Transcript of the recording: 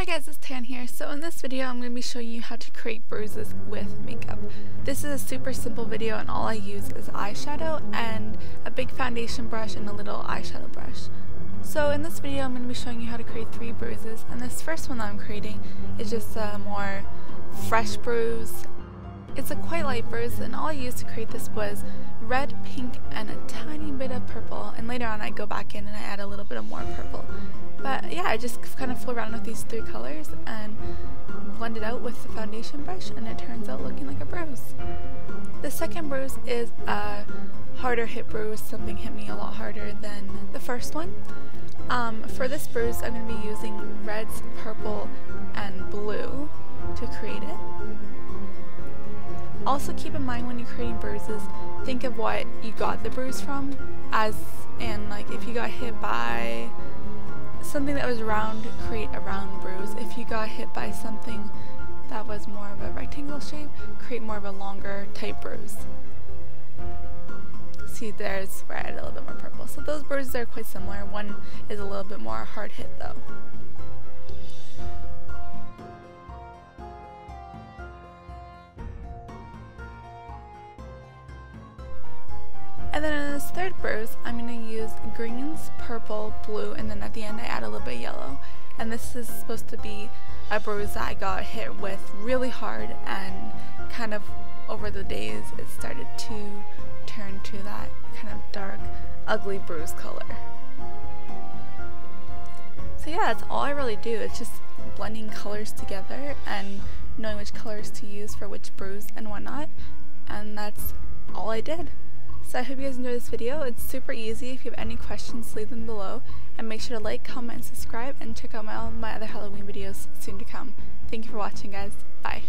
Hi guys, it's Taryn here. So in this video I'm going to be showing you how to create bruises with makeup. This is a super simple video and all I use is eyeshadow and a big foundation brush and a little eyeshadow brush. So in this video I'm going to be showing you how to create three bruises and this first one that I'm creating is just a more fresh bruise. It's a quite light bruise and all I used to create this was red, pink, and a later on I go back in and I add a little bit of more purple. But yeah, I just kind of fool around with these three colors and blend it out with the foundation brush and it turns out looking like a bruise. The second bruise is a harder hit bruise. Something hit me a lot harder than the first one. Um, for this bruise, I'm going to be using reds, purple, and blue to create it. Also keep in mind when you're creating bruises, think of what you got the bruise from, as and like if you got hit by something that was round, create a round bruise. If you got hit by something that was more of a rectangle shape, create more of a longer type bruise. See, there's where I added a little bit more purple. So those bruises are quite similar. One is a little bit more hard hit though. And then in this third bruise, I'm going to use greens, purple, blue, and then at the end I add a little bit of yellow. And this is supposed to be a bruise that I got hit with really hard and kind of over the days it started to turn to that kind of dark, ugly bruise color. So yeah, that's all I really do. It's just blending colors together and knowing which colors to use for which bruise and whatnot. And that's all I did. So I hope you guys enjoyed this video. It's super easy. If you have any questions, leave them below. And make sure to like, comment, and subscribe, and check out my, all my other Halloween videos soon to come. Thank you for watching, guys. Bye.